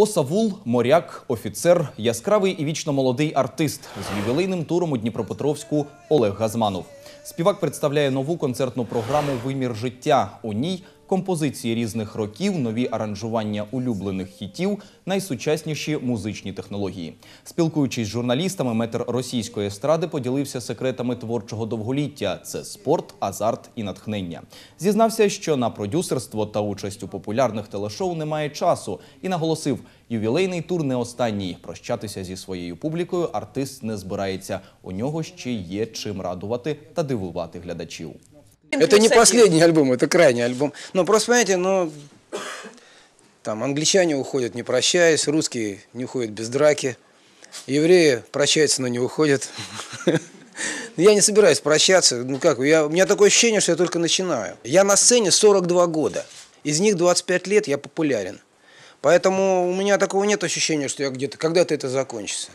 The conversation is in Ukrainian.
Осавул, моряк, офіцер, яскравий і вічно молодий артист з ювілейним туром у Дніпропетровську Олег Газманов. Співак представляє нову концертну програму Вимір життя. У ній композиції різних років, нові аранжування улюблених хітів, найсучасніші музичні технології. Спілкуючись з журналістами, метр російської естради поділився секретами творчого довголіття: це спорт, азарт і натхнення. Зізнався, що на продюсерство та участь у популярних телешоу немає часу, і наголосив, ювілейний тур не останній. Прощатися зі своєю публікою артист не збирається. У нього ще є чим радувати та дивувати глядачів. Это не последний альбом, это крайний альбом. Но просто, понимаете, ну, там англичане уходят не прощаясь, русские не уходят без драки, евреи прощаются, но не уходят. Я не собираюсь прощаться. Ну как, я, у меня такое ощущение, что я только начинаю. Я на сцене 42 года. Из них 25 лет я популярен. Поэтому у меня такого нет ощущения, что я где-то, когда-то это закончится.